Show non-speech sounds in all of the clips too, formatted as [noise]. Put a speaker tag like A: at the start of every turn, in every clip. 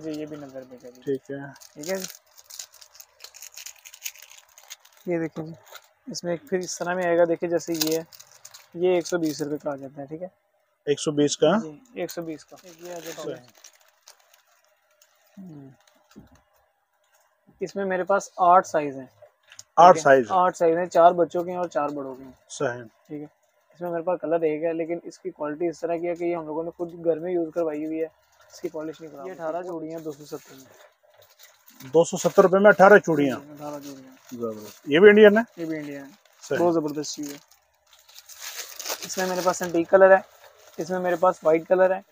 A: जी ये भी रुपए का
B: ठीक है।
A: ठीक है ये देखिए जी इसमें एक फिर इस तरह में आएगा देखिए जैसे ये है ये एक सौ बीस रुपये का आ जाता है ठीक है?
B: 120 का?
A: जी एक सौ बीस का। एक ये आ जाता है। हम्म। इसमें मेरे पास आठ साइज़ हैं।
B: आठ साइज़
A: आठ साइज़ हैं चार बच्चों के हैं और चार बड़ों के हैं।
B: सही
A: ठीक है? इसमें मेरे पास कलर एक है लेकिन इसकी क्वालिटी इस तरह की है कि ये हम लोगों ने खुद घर में यूज़ करवाई हुई है। इसकी पॉलिश नहीं ये अठारह चूड़ियाँ दो सौ सत्तर में।
B: दो सौ सत्तर रुपए में अठारह चूड़ियाँ।
A: अठारह चूड़ियाँ।
B: ये भी इंडियन है?
A: ये भी इंडिया है। बहुत ज़बरदस्त चीज़ है। इसमें मेरे पास एंटीक कलर है। इसमें मेरे पास वाइट कलर है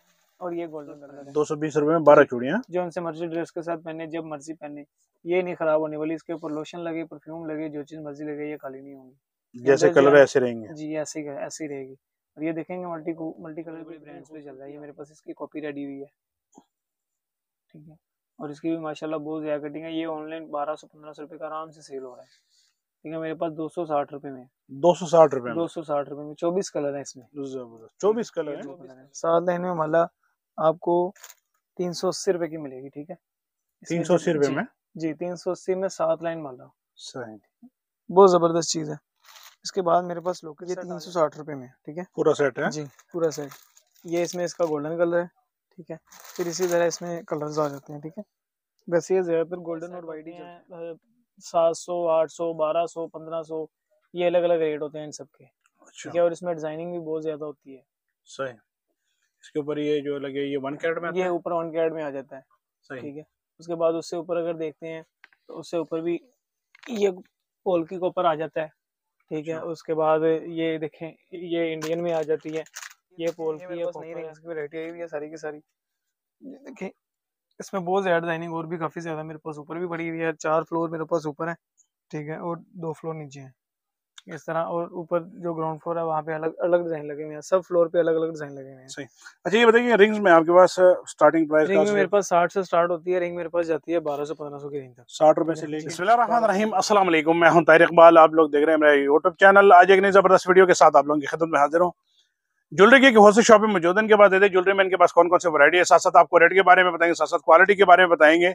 A: और ये गोल्डन कलर है।
B: दो सौ बीस रुपए में बारह चूड़ियाँ।
A: जो उनसे मर्ज़ी ड्रेस के साथ पहने जब मर्ज़ी पहने। ये नहीं खराब होने वाली इसके ऊपर लोशन लगे परफ्यूम लगे जो चीज़ मर्ज़ी लगे ये खाली नहीं होंगी।
B: जैसे कलर ऐसे रहेंगे।
A: जी ऐसी ऐसी रहेगी। और ये देखेंगे मल्टी मल्टी कलर बड़े ब्रांड्स पे चल रहा है। ये मेरे पास इसकी कॉपी रेडी हुई है। ठीक है। और इसकी भी माशाल्लाह बहुत ज़्यादा कटिंग है। ये ऑनलाइन बारह सौ पंद्रह सौ रुपये का आराम से सेल हो रहा है। ठीक है मेरे पास दो सौ साठ रुपये में
B: दो सौ साठ रुपए में?
A: दो सौ साठ रुपये में। चौबीस कलर है इसमें।
B: ज़बरदस्त चौबीस कलर है?
A: सात लाइन में माला आपको तीन सौ अस्सी रुपये की मिलेगी ठीक है?
B: तीन सौ अस्सी रुपए में?
A: जी तीन सौ अस्सी में सात लाइन माला। बहुत ज़बरदस्त चीज़ है। इसके बाद मेरे पास लोकेट ये तीन सौ साठ रुपये में ठीक है?
B: पूरा सेट है?
A: जी पूरा सेट ये इसमें इसका गोल्डन कलर है। ठीक है। फिर इसी तरह इसमें कलर्स आ जाते हैं ठीक है। वैसे ये ज़्यादातर गोल्डन और वाइट ही हैं सात सौ आठ सौ बारह सौ पंद्रह सौ ये अलग अलग रेट होते हैं इन सब के।
B: अच्छा।
A: ठीक है और इसमें डिज़ाइनिंग भी बहुत ज़्यादा होती है।
B: सही। इसके ऊपर ये जो लगे ये वन कैरेट में
A: ये ऊपर वन कैरेट में आ जाता है।
B: सही।
A: ठीक है। उसके बाद उससे ऊपर अगर देखते हैं तो उससे ऊपर भी ये पोल्की के ऊपर आ जाता है। ठीक है।
B: अच्छा।
A: उसके बाद ये देखें ये इंडियन में आ जाती है। ये पोल्की है नई रेंज की। वैरायटी आई हुई है सारी की सारी। ये देखें इसमें बहुत ज़्यादा डिज़ाइनिंग और भी काफ़ी ज़्यादा मेरे पास ऊपर भी पड़ी हुई है चार फ्लोर मेरे पास ऊपर है ठीक है और दो फ्लोर नीचे है। इस तरह और ऊपर जो ग्राउंड फ्लोर है वहाँ पे अलग अलग डिज़ाइन लगे हुए हैं सब फ्लोर पे अलग अलग डिज़ाइन लगे हुए हैं।
B: अच्छा ये बताइए रिंग्स में आपके पास स्टार्टिंग प्राइस
A: रिंग में मेरे पास साठ से स्टार्ट होती है रिंग मेरे पास जाती है बारह सौ पंद्रह सौ की रिंग तक।
B: साठ रुपए से
A: जी।
B: लेके बिस्मिल्लाहिर्रहमानिर्रहीम अस्सलाम वालेकुम मैं हूँ तारिक इकबाल आप लोग देख रहे हैं मेरा यूट्यूब चैनल आज एक नई ज़बरदस्त वीडियो के साथ आप लोगों की खिदमत में हाजिर हूँ। ज्वेलरी की होलसेल शॉप में मौजूद इनके पास देते ज्वेलरी में इनके पास कौन कौन से वैरायटी है? साथ साथ आपको रेट के बारे में बताएँगे साथ साथ क्वालिटी के बारे में बताएँगे।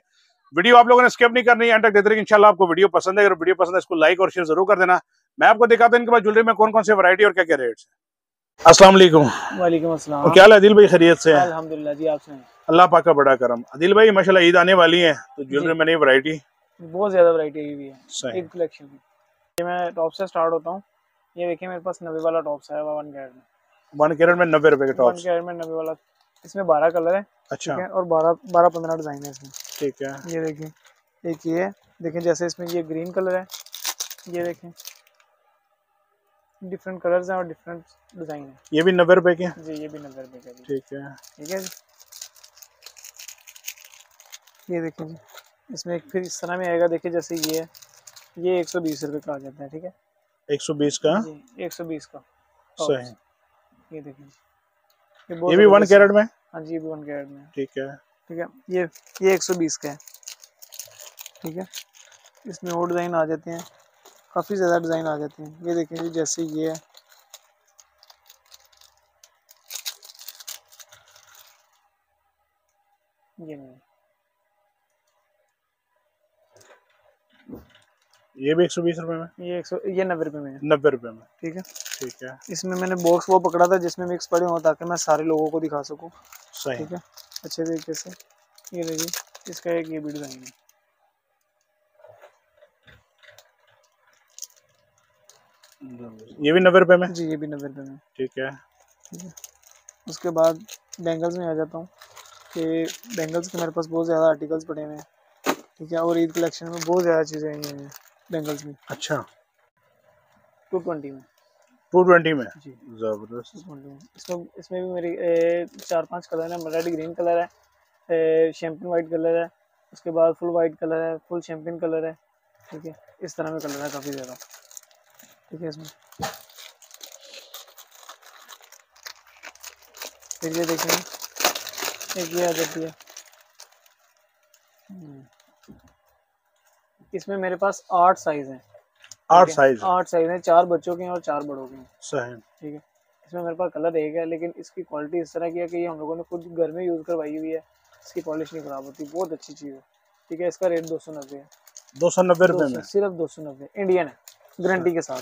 B: वीडियो आप लोगों ने स्किप नहीं करनी है एंड तक रहिए इंशाल्लाह आपको वीडियो पसंद है अगर वीडियो पसंद है इसको लाइक और शेयर ज़रूर कर देना। मैं आपको दिखाता हूँ इनके पास ज्वेलरी में कौन कौन से वैरायटी और क्या क्या रेट्स है। अस्सलाम वालेकुम।
A: वालेकुम अस्सलाम।
B: क्या हाल है? दिल भाई खैरियत से
A: अल्हम्दुलिल्लाह जी आप सुनाएँ
B: अल्लाह पाक का बड़ा करम। अदिल भाई माशाल्लाह ईद आने वाली है तो ज्वेलरी में नई वैरायटी
A: बहुत ज़्यादा वैरायटी आई हुई है। एक कलेक्शन ये मैं टॉप से स्टार्ट होता हूँ। ये देखिए मेरे पास नब्बे वाला टॉप्स है वन कैरेट में।
B: वन कैरेट में नब्बे रुपए के टॉप
A: कैरेट में नब्बे वाला। इसमें बारह कलर है।
B: अच्छा।
A: है और बारह बारह पंद्रह डिज़ाइन है इसमें।
B: ठीक है।
A: ये देखिए एक ये देखें जैसे इसमें ये ग्रीन कलर है। ये देखें। डिफरेंट कलर्स हैं और डिफरेंट डिज़ाइन है।
B: ये भी नब्बे रुपए के
A: जी ये भी नब्बे रुपये का
B: ठीक है।
A: ठीक है ये देखिए जी। इसमें एक फिर इस तरह में आएगा। देखिए जैसे ये है। ये एक सौ बीस रुपये का आ जाता है ठीक है?
B: एक सौ बीस का?
A: एक सौ बीस का।
B: सही।
A: ये देखिए ये
B: ये भी वन कैरेट में?
A: हाँ जी ये भी वन कैरेट में
B: ठीक है।
A: ठीक है ये ये एक सौ बीस का है। ठीक है इसमें और डिज़ाइन आ जाते हैं। काफ़ी ज़्यादा डिज़ाइन आ जाते हैं। ये देखिए जी जैसे ये है। ये नहीं
B: ये भी एक सौ बीस रुपए में?
A: ये एक सौ ये नब्बे रुपये में
B: नब्बे रुपए में।
A: ठीक है।
B: ठीक है।
A: इसमें मैंने बॉक्स वो पकड़ा था जिसमें मिक्स पड़े हों ताकि मैं सारे लोगों को दिखा सकूँ।
B: सही।
A: ठीक है। अच्छे तरीके से। ये देखिए इसका एक ये भी डिज़ाइन है
B: ये भी नब्बे रुपए में?
A: जी ये भी नब्बे रुपये में।
B: ठीक है।
A: उसके बाद बैंगल्स में आ जाता हूँ कि बैंगल्स के मेरे पास बहुत ज़्यादा आर्टिकल्स पड़े हुए हैं। ठीक है और ईद कलेक्शन में बहुत ज़्यादा चीज़ें आई हुई हैं। बैंगल्स में।
B: अच्छा।
A: टू ट्वेंटी में।
B: टू ट्वेंटी में?
A: जी।
B: ज़बरदस्त।
A: इसमें इसमें भी मेरी ए, चार पाँच कलर हैं। रेड ग्रीन कलर है शैम्पिन वाइट कलर है उसके बाद फुल वाइट कलर है फुल शैम्पिन कलर है। ठीक है? इस तरह में कलर है काफ़ी ज़्यादा। ठीक है इसमें। फिर ये देखेंगे। एक ये आ जाती है। हम्म। इसमें मेरे पास आठ साइज़ हैं।
B: आठ साइज़
A: आठ साइज़ हैं चार बच्चों के हैं और चार बड़ों के हैं।
B: सही
A: ठीक है? इसमें मेरे पास कलर एक है लेकिन इसकी क्वालिटी इस तरह की है कि ये हम लोगों ने खुद घर में यूज़ करवाई हुई है। इसकी पॉलिश नहीं खराब होती बहुत अच्छी चीज़ है। ठीक है? इसका रेट दो सौ नब्बे है।
B: दो सौ नब्बे रुपए में?
A: सिर्फ़ दो सौ नब्बे। इंडियन है। गारंटी के साथ।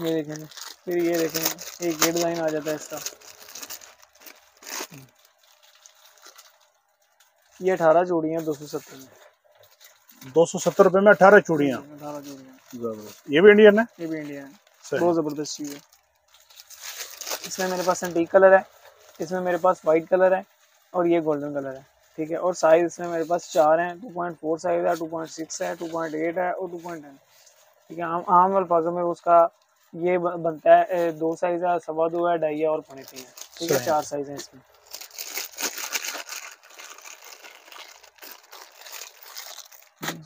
A: ये देखेंगे। फिर ये देखेंगे। एक गेट लाइन आ जाता है इसका। ये अठारह चूड़ियाँ दो सौ सत्तर। में
B: दो सौ सत्तर रुपए में अठारह चूड़ियाँ?
A: अठारह चूड़ियाँ।
B: ये भी इंडियन है?
A: ये भी इंडियन है। बहुत ज़बरदस्त चीज़ है। इसमें मेरे पास एंटीक कलर है इसमें मेरे पास वाइट कलर है और ये गोल्डन कलर है ठीक है? और साइज़ इसमें मेरे पास चार हैं टू पॉइंट फोर साइज़ है टू पॉइंट सिक्स है टू पॉइंट एट है और टू पॉइंट टेन ठीक है आम आम अल्फाजों में उसका ये बनता है दो साइज़ है सवा दो है ढाई है और पौने तीन है। ठीक है चार साइज़ है इसमें।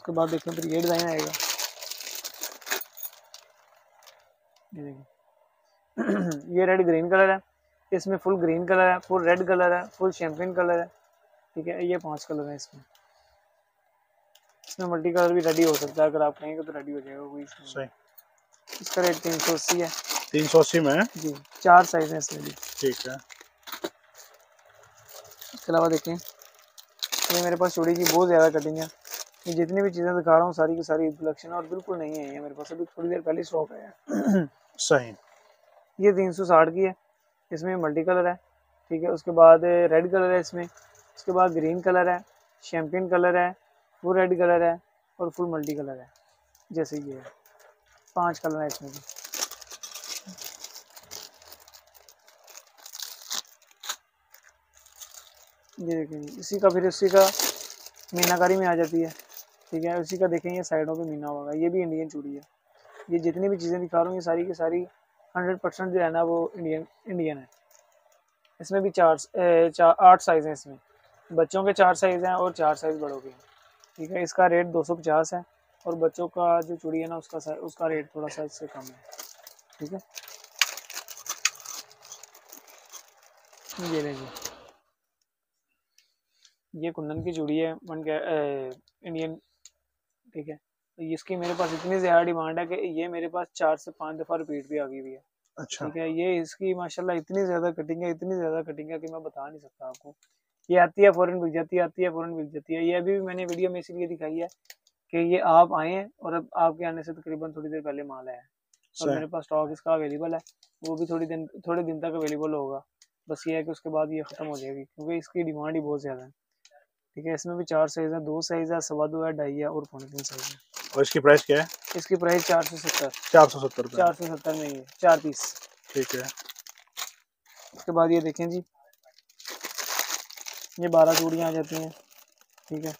A: उसके बाद देखें फिर ये डिज़ाइन आएगा। ये देखिए। [clears throat] ये रेड ग्रीन कलर है। इसमें फुल ग्रीन कलर है फुल रेड कलर है फुल शैम्पेन कलर है। ठीक है ये पाँच कलर है इसमें। इसमें मल्टी कलर भी रेडी हो सकता है अगर आप कहेंगे तो रेडी हो जाएगा कोई
B: सही।
A: इसका रेट तीन सौ अस्सी है।
B: तीन सौ अस्सी में? है
A: जी चार साइज़ है इसमें भी।
B: ठीक है।
A: इसके अलावा देखें ये मेरे पास चूड़ी की बहुत ज़्यादा कटिंग है। ये जितनी भी चीज़ें दिखा रहा हूँ सारी की सारी कलेक्शन और बिल्कुल नहीं है ये मेरे पास। अभी थोड़ी देर पहले स्टॉक आया [clears throat]
B: सही।
A: ये तीन सौ साठ की है। इसमें मल्टी कलर है ठीक है। उसके बाद रेड कलर है इसमें। उसके बाद ग्रीन कलर है शैम्पियन कलर है फुल रेड कलर है और फुल मल्टी कलर है जैसे ये है। पाँच कलर है इसमें भी। ये देखेंगे इसी का फिर इसी का मीनाकारी में आ जाती है। ठीक है, उसी का देखेंगे, साइडों पे मीना होगा। ये भी इंडियन चूड़ी है। ये जितनी भी चीज़ें दिखा रहा हूँ, ये सारी की सारी हंड्रेड परसेंट जो है ना, वो इंडियन इंडियन है। इसमें भी चार आठ साइज़ हैं इसमें। बच्चों के चार साइज़ हैं और चार साइज़ बड़ों के हैं। ठीक है, इसका रेट दो सौ पचास है और बच्चों का जो चूड़ी है ना, उसका उसका रेट थोड़ा सा इससे कम है। ठीक है? ये लीजिए। ये कुंदन की चूड़ी है वन इंडियन ठीक है? तो इसकी मेरे पास इतनी ज़्यादा डिमांड है कि ये मेरे पास चार से पाँच दफ़ा रिपीट भी आ गई हुई है।
B: अच्छा।
A: ठीक है? ये इसकी माशाल्लाह इतनी ज़्यादा कटिंग है इतनी ज़्यादा कटिंग है कि मैं बता नहीं सकता आपको। ये आती है फ़ौरन बिक जाती है आती है फ़ौरन बिक जाती है। ये अभी भी मैंने वीडियो में इसलिए दिखाई है कि ये आप आए हैं और अब आपके आने से तकरीबन थोड़ी देर पहले माल आया है। और मेरे पास स्टॉक इसका अवेलेबल है वो भी थोड़ी दिन थोड़े दिन तक अवेलेबल होगा। बस ये है कि उसके बाद ये ख़त्म हो जाएगी क्योंकि इसकी डिमांड ही बहुत ज़्यादा है। ठीक है इसमें भी चार साइज़ है दो साइज़ है सवा दो है ढाई है और पौने तीन साइज़ है।
B: और इसकी प्राइस क्या है?
A: इसकी प्राइस चार सौ सत्तर।
B: चार सौ सत्तर
A: चार सौ सत्तर में ही है चार पीस
B: ठीक है।
A: उसके बाद ये देखें जी। ये बारह चूड़ियाँ आ जाती हैं ठीक है।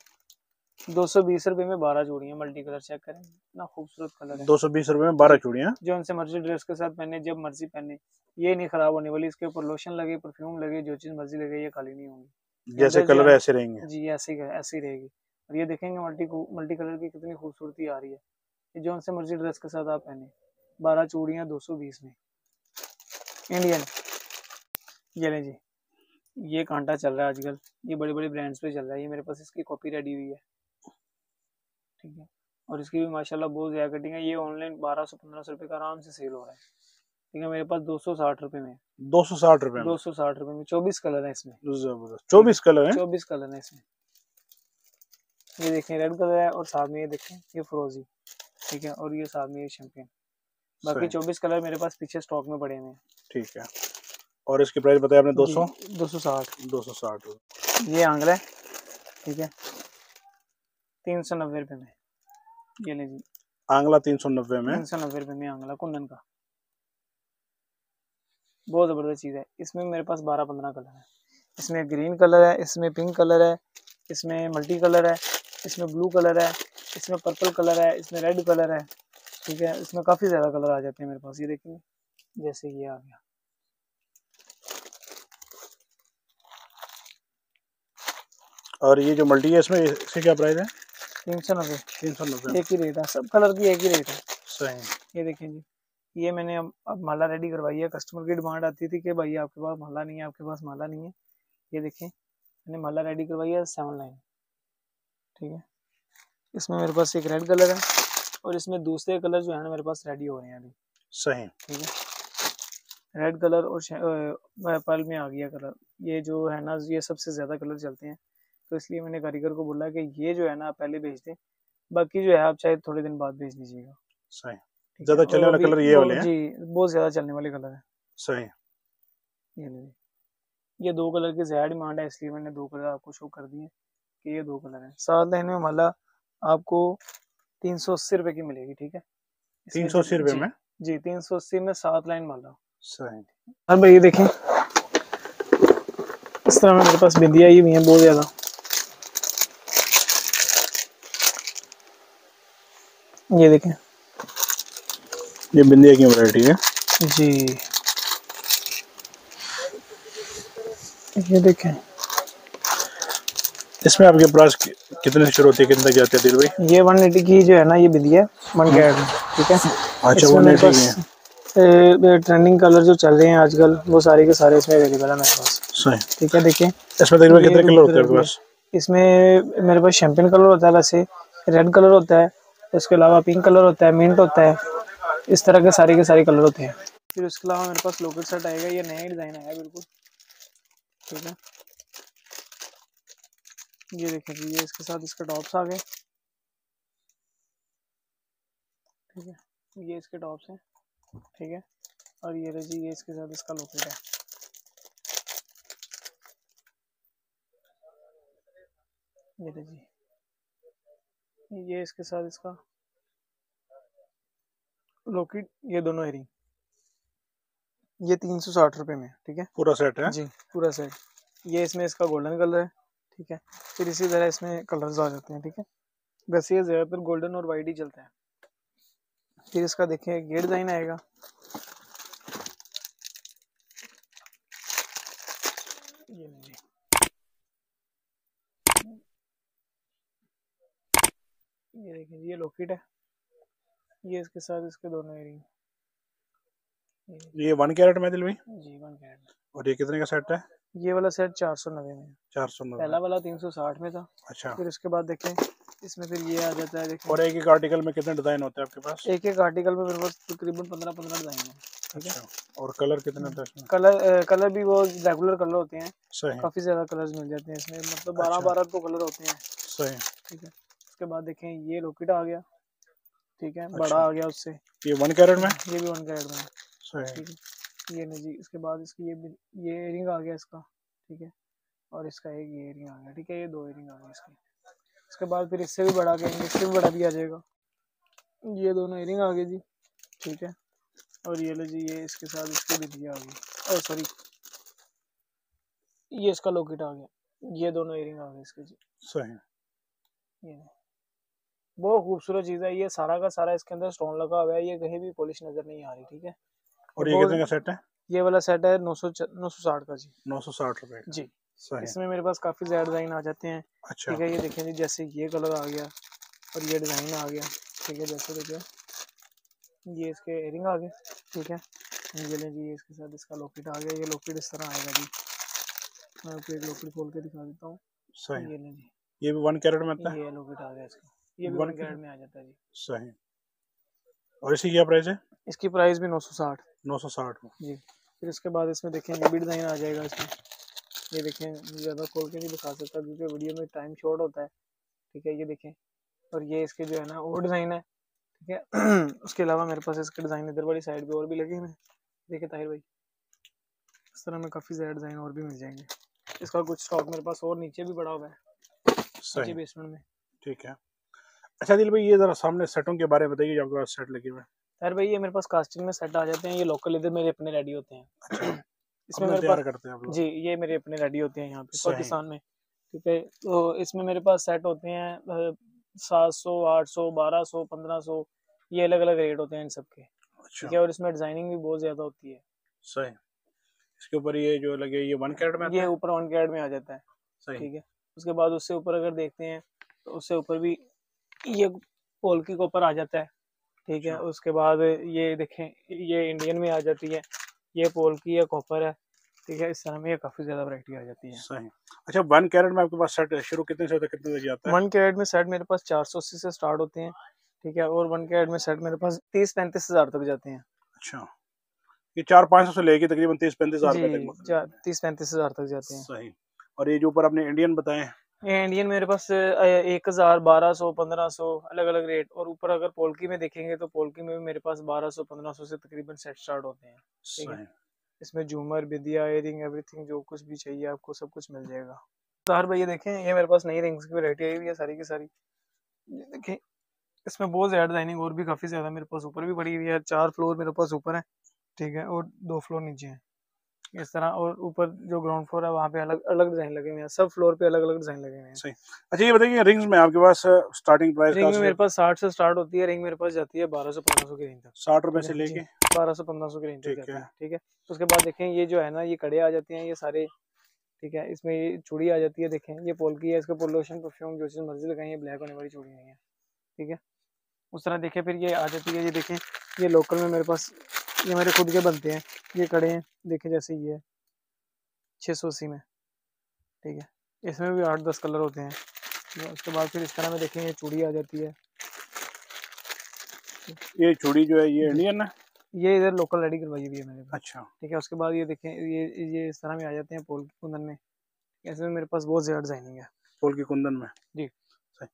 A: दो सौ बीस रुपये में बारह चूड़ियाँ मल्टी कलर चेक करें। इतना खूबसूरत कलर है।
B: दो सौ बीस रुपये में बारह चूड़ियाँ
A: जो उनसे मर्ज़ी ड्रेस के साथ पहने जब मर्ज़ी पहने। ये नहीं खराब होने वाली इसके ऊपर लोशन लगे परफ्यूम लगे जो चीज़ मर्ज़ी लगे ये खाली नहीं होंगी।
B: जैसे कलर ऐसे रहेंगे।
A: जी ऐसी ऐसी रहेगी। और ये देखेंगे मल्टी मल्टी कलर की कितनी खूबसूरती आ रही है। ये जो उनसे मर्ज़ी ड्रेस के साथ आप पहने बारह चूड़ियाँ दो सौ बीस में। इंडियन। ये लें जी ये कांटा चल रहा है आजकल ये बड़े बड़े ब्रांड्स पे चल रहा है ये मेरे पास इसकी कॉपी रेडी हुई है। ठीक है और इसकी भी माशाल्लाह बहुत ज़्यादा कटिंग है ये ऑनलाइन बारह सौ पंद्रह सौ रुपये का आराम से सेल हो रहा है। ठीक है मेरे पास दो सौ साठ रुपये में
B: दो सौ साठ रुपये में?
A: दो सौ साठ रुपये में। चौबीस कलर है इसमें।
B: ज़बरदस्त। चौबीस कलर है?
A: चौबीस कलर है इसमें। ये देखें रेड कलर है और साथ में ये देखें ये फ्रोजी। ठीक है और ये साथ में ये शैम्पियन बाकी चौबीस कलर मेरे पास पीछे स्टॉक में पड़े हुए हैं।
B: ठीक है। और इसकी प्राइस बताया आपने दो सौ?
A: दो सौ साठ।
B: दो सौ साठ
A: ये आंगला है। ठीक है। तीन सौ नब्बे रुपये में। ये ले जी
B: आंगला तीन सौ नब्बे में?
A: तीन सौ नब्बे रुपये में आंगला कुंदन का। बहुत ज़बरदस्त चीज़ है। इसमें मेरे पास बारह पंद्रह कलर है। इसमें ग्रीन कलर है इसमें पिंक कलर है इसमें मल्टी कलर है इसमें ब्लू कलर है इसमें पर्पल कलर है इसमें रेड कलर है ठीक है? इसमें काफ़ी ज़्यादा कलर आ जाते हैं मेरे पास ये देखेंगे। जैसे ये आ गया।
B: और ये जो मल्टी है इसमें इसकी क्या प्राइस है?
A: तीन सौ नब्बे।
B: तीन सौ नब्बे।
A: एक ही रेट है सब कलर की एक ही रेट है।
B: सही।
A: ये देखें जी। ये मैंने अब अब माला रेडी करवाई है। कस्टमर की डिमांड आती थी कि भाई आपके पास माला नहीं है आपके पास माला नहीं है। ये देखें मैंने माला रेडी करवाई है सेवन लाइन ठीक है? इसमें मेरे पास एक रेड कलर है और इसमें दूसरे कलर जो है ना मेरे पास रेडी हो रहे हैं अभी।
B: सही
A: ठीक है? रेड कलर और पर्ल में आ गया कलर ये जो है ना ये सबसे ज़्यादा कलर चलते हैं। तो इसलिए मैंने कारीगर को बोला कि ये जो है ना आप पहले भेज दें। बाकी जो है आप चाहे थोड़े दिन बाद भेज दीजिएगा।
B: सही ज़्यादा चलने वाला कलर ये वाले हैं।
A: जी बहुत ज़्यादा चलने वाले कलर है।
B: सही
A: ये ले ये दो कलर की ज़्यादा डिमांड है इसलिए मैंने दो कलर आपको शो कर दिए कि ये दो कलर है। सात लाइन में माला आपको तीन सौ अस्सी रुपए की मिलेगी ठीक है?
B: तीन सौ अस्सी रुपए में?
A: जी तीन सौ अस्सी में सात लाइन माला
B: सही
A: अब ये देखें। इस तरह में मेरे पास बिंदिया ही हुई है बहुत ज़्यादा। ये देखें।
B: ये बिंदिया की वैरायटी है।
A: जी। ये देखें।
B: इसमें आपके प्राइस कितने से शुरू होती है कितने जाते हैं दिल भाई
A: ये वन एटी की जो है ना ये बिंदिया वन कैरेट में ठीक है?
B: अच्छा वन एटी
A: है। ट्रेंडिंग कलर जो चल रहे हैं आजकल वो सारे के सारे इसमें अवेलेबल है मेरे पास।
B: सही।
A: ठीक है देखिए।
B: इसमें तकरीबन कितने कलर होते हैं आपके पास?
A: इसमें मेरे पास शैम्पेन कलर होता है वैसे रेड कलर होता है इसके अलावा पिंक कलर होता है मिंट होता है इस तरह के सारे के सारे कलर होते हैं। फिर उसके अलावा मेरे पास लोकेट सेट आएगा, ये नया डिज़ाइन आया बिल्कुल। ठीक है। ये देखिए जी, ये इसके साथ इसके टॉप्स आ गए। ठीक है। ये इसके टॉप्स हैं। ठीक है। और ये रही ये इसके साथ इसका लोकेट है। ये जी। ये इसके साथ इसका लोकेट ये दोनों एरिंग ये तीन सौ साठ रुपये में ठीक है?
B: पूरा सेट है?
A: जी पूरा सेट ये इसमें इसका गोल्डन कलर है ठीक है? फिर इसी तरह इसमें कलर्स आ जाते हैं ठीक है? वैसे ये ज़्यादातर गोल्डन और वाइट ही चलता है। फिर इसका देखें गेट डिज़ाइन आएगा। ये नहीं ये देखें ये लॉकेट है। ये इसके साथ इसके दोनों एरिंग
B: ये वन कैरेट में दिल भाई
A: जी वन कैरेट
B: और ये कितने का सेट है?
A: ये वाला सेट चार सौ नब्बे में
B: चार सौ नब्बे।
A: पहला वाला तीन सौ साठ में था।
B: अच्छा।
A: फिर उसके बाद देखें इसमें फिर ये आ जाता है देखें।
B: और एक एक आर्टिकल में कितने डिज़ाइन होते हैं आपके पास?
A: एक एक आर्टिकल में मेरे पास तकरीबन पंद्रह पंद्रह डिज़ाइन है।
B: अच्छा और कलर कितने इसमें?
A: कलर कलर भी वो रेगुलर कलर होते हैं।
B: सही।
A: काफ़ी ज़्यादा कलर्स मिल जाते हैं इसमें। मतलब बारह
B: अच्छा।
A: बारह तो कलर होते हैं।
B: सही।
A: ठीक है। उसके बाद देखें ये लॉकेट आ गया। ठीक है
B: अच्छा। बड़ा।
A: आ गया उससे।
B: ये वन कैरेट में?
A: ये भी वन कैरेट में।
B: सही।
A: ठीक है। ये नहीं जी इसके बाद इसकी ये भी- ये एयरिंग आ गया इसका ठीक है। और इसका एक ये एयरिंग आ गया ठीक है ये दो एयरिंग आ गई इसकी। उसके बाद फिर इससे भी बड़ा कहेंगे इससे भी बड़ा भी आ जाएगा। ये दोनों एयरिंग आ गई जी ठीक है। और ये लो जी ये इसके साथ इसकी भी आ गई। और सॉरी ये इसका लॉकेट आ गया। ये दोनों एयरिंग आ गए इसके जी।
B: सही।
A: ये। बहुत खूबसूरत चीज़ है। ये सारा का सारा इसके अंदर स्टोन लगा हुआ है। ये कहीं भी पॉलिश नज़र नहीं आ रही ठीक है?
B: और ये कितने का सेट है?
A: ये वाला सेट है नौ सौ साठ का जी।
B: नौ सौ साठ रुपए
A: जी। इसमें मेरे पास काफ़ी ज़्यादा डिज़ाइन आ जाते हैं।
B: अच्छा।
A: ठीक है ये देखें जी जैसे ये कलर आ गया और ये डिज़ाइन आ गया। ठीक है जैसे देखिए। ये इसके एयरिंग आ गए ठीक है? ये लें जी इसके साथ इसका लॉकेट आ गया। ये लॉकेट इस तरह आएगा जी। मैं आपको एक लॉकेट खोल के दिखा देता हूँ। ये लें जी।
B: ये भी वन कैरेट में आता है?
A: ये लॉकेट आ गया इसका। ये भी वन कैरेट में आ जाता है जी।
B: सही। और इसी क्या प्राइस है?
A: इसकी प्राइस भी नौ सौ साठ।
B: नौ सौ साठ में।
A: जी। फिर उसके बाद इसमें देखें ये भी डिज़ाइन आ जाएगा इसमें। ये देखें ज़्यादा खोल के नहीं दिखा सकता क्योंकि वीडियो में टाइम शॉर्ट होता है। ठीक है ये देखें। और ये इसके जो है ना और डिज़ाइन है। ठीक है? [clears throat] उसके अलावा मेरे पास इसके डिज़ाइन इधर वाली साइड पे और भी लगे हुए हैं। देखिए ताहिर भाई इस तरह में काफ़ी ज़्यादा डिज़ाइन और भी मिल जाएँगे। इसका कुछ स्टॉक मेरे पास और नीचे भी बड़ा हुआ है। नीचे
B: सही
A: बेसमेंट में।
B: ठीक है। अच्छा दिल भाई ये जरा सामने सेटों के बारे में बताइए जो आपके पास सेट लगे हुए हैं।
A: ताहिर भाई ये मेरे पास कास्टिंग में सेट आ जाते हैं ये लोकल इधर मेरे अपने रेडी होते हैं। इसमें मेरे पास
B: करते हैं आप लोग।
A: जी ये मेरे अपने रेडी होते हैं यहाँ पे पाकिस्तान में ठीक है? तो इसमें मेरे पास सेट होते हैं सात सौ आठ सौ बारह सौ पंद्रह सौ ये अलग अलग रेट होते हैं इन सब के
B: अच्छा।
A: ठीक है? और इसमें डिज़ाइनिंग भी बहुत ज़्यादा होती है।
B: सही। इसके ऊपर ये जो लगे ये वन कैरेट में
A: ये ऊपर वन कैरेट में आ जाता है
B: सही।
A: ठीक है? उसके बाद उससे ऊपर अगर देखते हैं तो उससे ऊपर भी ये पोल्की के ऊपर आ जाता है ठीक है?
B: अच्छा।
A: उसके बाद ये देखें ये इंडियन में आ जाती है ये पोल्की या कॉपर है ठीक है? इस तरह में ये काफ़ी ज़्यादा वैरायटी आ जाती है।
B: सही। अच्छा वन कैरेट में आपके पास सेट शुरू कितने से होता है कितने तक जाता है?
A: वन कैरेट में सेट मेरे पास चार सौ अस्सी से स्टार्ट होते हैं ठीक है? और वन कैरेट में सेट मेरे पास तीस पैंतीस हज़ार तक जाते हैं।
B: अच्छा। ये चार पाँच सौ से लेके तकरीबन तीस पैंतीस हज़ार तक
A: तीस पैंतीस हज़ार तक जाते हैं।
B: सही। और ये जो ऊपर आपने इंडियन बताए
A: इंडियन मेरे पास एक हज़ार बारह सौ पंद्रह सौ अलग अलग रेट और ऊपर अगर पोल्की में देखेंगे तो पोल्की में भी मेरे पास बारह सौ पंद्रह सौ से तकरीबन सेट स्टार्ट होते हैं ठीक है। इसमें झूमर बिंदिया एयरिंग एवरीथिंग जो कुछ भी चाहिए आपको सब कुछ मिल जाएगा। हर भाई ये देखें ये मेरे पास नई रिंग्स की वैरायटी आई हुई है सारी की सारी। ये देखें इसमें बहुत ज़्यादा डिज़ाइनिंग और भी काफ़ी ज़्यादा मेरे पास ऊपर भी पड़ी हुई है चार फ्लोर मेरे पास ऊपर है ठीक है? और दो फ्लोर नीचे हैं। इस तरह और ऊपर जो ग्राउंड फ्लोर है वहाँ पे अलग अलग डिज़ाइन लगे हुए हैं। सब फ्लोर पे अलग अलग डिज़ाइन लगे हुए हैं।
B: अच्छा ये बताइए रिंग्स में आपके पास स्टार्टिंग प्राइस
A: रिंग में मेरे पास साठ से स्टार्ट होती है रिंग मेरे पास जाती है बारह सौ पंद्रह सौ की रेंज तक।
B: साठ रुपए से लेके?
A: बारह सौ पंद्रह सौ की रेंज तक
B: ठीक है।
A: ठीक उसके बाद देखें ये जो है ना ये कड़े आ जाती हैं ये सारे ठीक है इसमें ये चूड़ी आ जाती है देखें ये पोल की है इसके ऊपर लोशन परफ्यूम जो चीज़ मर्ज़ी लगाई है ब्लैक होने वाली चूड़ी है ठीक है। उस तरह देखें फिर ये आ जाती है ये देखें ये लोकल में मेरे पास ये मेरे खुद के बनते हैं। ये कड़े हैं देखें जैसे ये है। छः सौ अस्सी में। ठीक है। इसमें भी आठ दस कलर होते हैं। उसके बाद फिर इस तरह में देखें ये चूड़ी आ जाती है।
B: ये चूड़ी जो है ये इंडियन है?
A: ये इधर लोकल रेडी करवाई हुई है मैंने।
B: अच्छा।
A: ठीक है उसके बाद ये देखें ये ये इस तरह में आ जाते हैं पोल कुंदन में। ऐसे में मेरे पास बहुत ज़्यादा डिज़ाइनिंग है।
B: फूल की कुंदन में?
A: जी।
B: सही।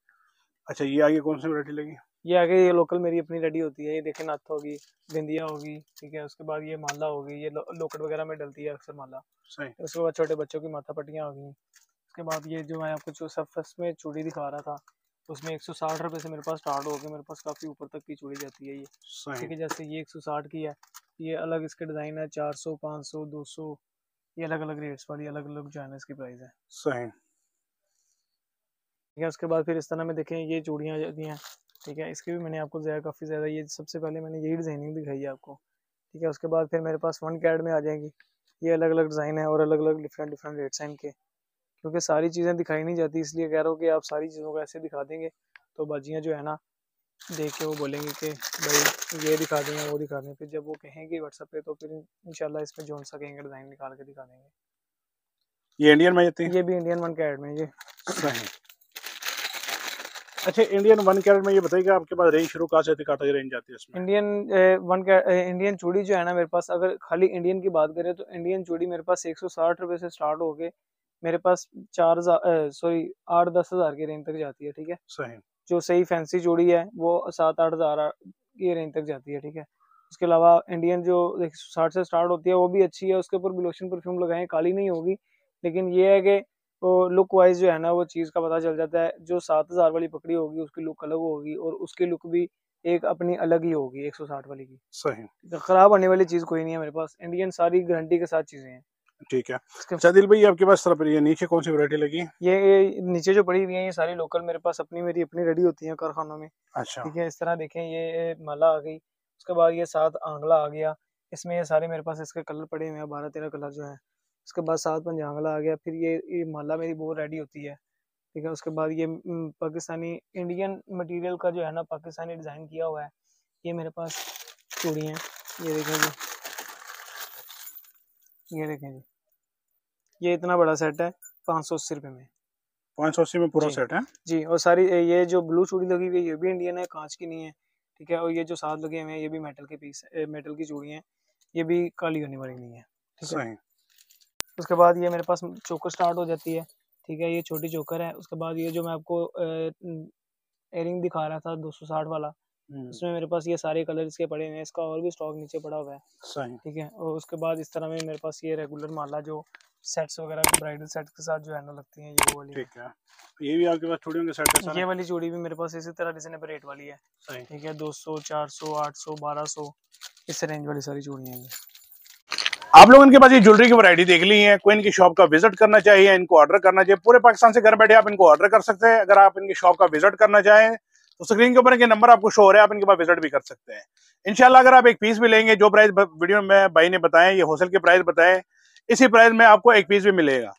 B: अच्छा ये आगे कौन सी वैरायटी लगी
A: ये आगे ये लोकल मेरी अपनी रेडी होती है ये देखें नथ होगी बिंदिया होगी ठीक है उसके बाद ये माला होगी ये लो, लोकट वगैरह में डलती है अक्सर माला।
B: सही।
A: उसके बाद छोटे बच्चों की माथा पट्टियाँ होगी उसके बाद ये जो मैं आपको जो सब फ़र्स्ट में चूड़ी दिखा रहा था उसमें एक सौ साठ रुपये से मेरे पास स्टार्ट हो गया मेरे पास काफ़ी ऊपर तक की चूड़ी जाती है ये। ठीक है जैसे ये एक सौ साठ की है ये अलग इसके डिज़ाइन है चार सौ पाँच सौ दो सौ ये अलग अलग रेट्स वाली अलग अलग जो है इसकी प्राइस है।
B: सही।
A: ठीक है उसके बाद फिर इस तरह में देखें ये चूड़ियाँ आ जाती हैं। ठीक है? इसकी भी मैंने आपको ज़्यादा काफ़ी ज़्यादा ये सबसे पहले मैंने यही डिज़ाइनिंग दिखाई है आपको। ठीक है? उसके बाद फिर मेरे पास वन कैड में आ जाएँगी। ये अलग अलग डिज़ाइन है और अलग अलग डिफरेंट डिफरेंट रेट्स हैं इनके। क्योंकि सारी चीज़ें दिखाई नहीं जाती इसलिए कह रहा हूँ कि आप सारी चीज़ों को ऐसे दिखा देंगे तो बाजियाँ जो है ना देख के वो बोलेंगे कि भाई ये दिखा देंगे वो दिखा देंगे। फिर जब वो कहेंगे व्हाट्सएप पे तो फिर इंशाल्लाह इसमें जोन सा कहेंगे डिज़ाइन निकाल के दिखा देंगे।
B: ये इंडियन में
A: ये भी इंडियन वन कैड में ये।
B: अच्छा इंडियन वन कैरेट में ये बताइए आपके पास रेंज शुरू कहाँ से तक रेंज जाती है इसमें?
A: इंडियन वन इंडियन चूड़ी जो है ना मेरे पास अगर खाली इंडियन की बात करें तो इंडियन चूड़ी मेरे पास एक सौ साठ रुपये से स्टार्ट होके मेरे पास चार हज़ार सॉरी आठ दस हज़ार की रेंज तक जाती है ठीक है?
B: सही।
A: जो सही फैंसी चूड़ी है वो सात आठ हज़ार की रेंज तक जाती है ठीक है? उसके अलावा इंडियन जो एक सौ साठ से स्टार्ट होती है वो भी अच्छी है उसके ऊपर भी लोशन परफ्यूम लगाएँ काली नहीं होगी लेकिन ये है कि वो लुक वाइज जो है ना वो चीज़ का पता चल जाता है जो सात हज़ार वाली पकड़ी होगी उसकी लुक अलग होगी और उसकी लुक भी एक अपनी अलग ही होगी एक सौ साठ वाली की।
B: सही।
A: तो खराब होने वाली चीज़ कोई नहीं है मेरे पास। इंडियन सारी गारंटी के साथ चीज़ें हैं।
B: ठीक है। अच्छा दिल भाई आपके पास तरफ़ ये नीचे कौन सी वैरायटी लगी?
A: ये, ये नीचे जो पड़ी हुई है ये सारी लोकल मेरे पास अपनी मेरी अपनी रेडी होती है कारखानों में।
B: अच्छा।
A: ठीक है इस तरह देखें ये माला आ गई उसके बाद ये सात आंगला आ गया इसमें ये सारे मेरे पास इसके कलर पड़े हुए हैं बारह तेरह कलर जो है। उसके बाद सात पंजांगला आ गया फिर ये ये माला मेरी बहुत रेडी होती है। ठीक है उसके बाद ये पाकिस्तानी इंडियन मटेरियल का जो है ना पाकिस्तानी डिज़ाइन किया हुआ है ये मेरे पास चूड़ी हैं। ये देखें जी। ये देखें जी। ये इतना बड़ा सेट है पाँच सौ अस्सी रुपये में।
B: पाँच सौ अस्सी में पूरा सेट है?
A: जी और सारी ये जो ब्लू चूड़ी लगी हुई है ये भी इंडियन है कांच की नहीं है। ठीक है और ये जो साथ लगे हुए हैं ये भी मेटल के पीस मेटल की चूड़ी हैं। ये भी काली होने वाली नहीं है। ठीक है। उसके बाद ये मेरे पास चोकर स्टार्ट हो जाती है। ठीक है ये छोटी चोकर है। उसके बाद ये जो मैं आपको एयरिंग दिखा रहा था 260 वाला
B: हम्म,
A: उसमें मेरे पास ये सारे कलर इसके पड़े हुए हैं। इसका और भी स्टॉक नीचे पड़ा हुआ है। ठीक है और उसके बाद इस तरह में मेरे पास ये रेगुलर माला जो सेट्स वगैरह ब्राइडल सेट के साथ जो है ना लगती हैं ये वाली।
B: ठीक है। ये भी आपके पास चूड़ियों के सेट है
A: ये वाली चूड़ी भी मेरे पास इसी तरह रिजनेबल रेट वाली है। ठीक है 200 400 800 1200 इस रेंज वाली सारी चूड़ियाँ हैं।
B: आप लोगों इनके पास ये ज्वेलरी की वैरायटी देख ली है, कोई इनकी शॉप का विज़िट करना चाहिए, इनको ऑर्डर करना चाहिए, पूरे पाकिस्तान से घर बैठे आप इनको ऑर्डर कर सकते हैं, अगर आप इनकी शॉप का विज़िट करना चाहें तो स्क्रीन के ऊपर इनके नंबर आपको शो हो रहा है, आप इनके पास विज़िट भी कर सकते हैं। इनशाला अगर आप एक पीस भी लेंगे, जो प्राइस वीडियो में भाई ने बताया, ये होलसेल के प्राइस बताएँ, इसी प्राइस में आपको एक पीस भी मिलेगा।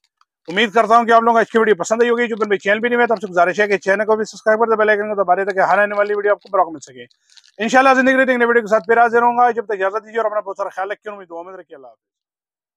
B: उम्मीद करता हूँ कि आप लोगों को अच्छी वीडियो पसंद आई होगी। जो मेरे चैनल भी नहीं है तो आपसे गुजारिश है कि चैनल को भी सब्सक्राइब कर दे, बेल आइकन को दबा देते हर आने वाली वीडियो आपको ब्रॉक मिल सके। इंशाल्लाह, ज़िंदगी रहती वीडियो के साथ फिर हाजिर होगा जब तक इजाज़त दीजिए और अपना बहुत सारा ख्याल रखिए उम्मीद दुआ में रखिए। अल्लाह हाफिज़।